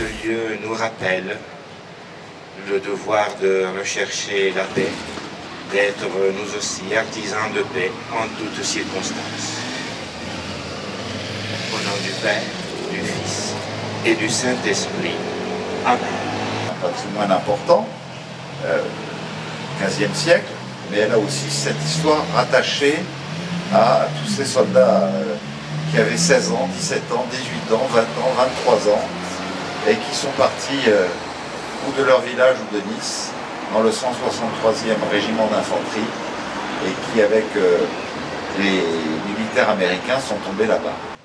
ce lieu nous rappelle le devoir de rechercher la paix, d'être nous aussi artisans de paix en toutes circonstances. Au nom du Père, du Fils et du Saint-Esprit. Amen. Un patrimoine important, euh, 15e siècle, mais elle a aussi cette histoire rattachée à tous ces soldats euh, qui avaient 16 ans, 17 ans, 18 ans, 20 ans, 23 ans, et qui sont partis euh, ou de leur village ou de Nice dans le 163e régiment d'infanterie et qui avec euh, les militaires américains sont tombés là-bas.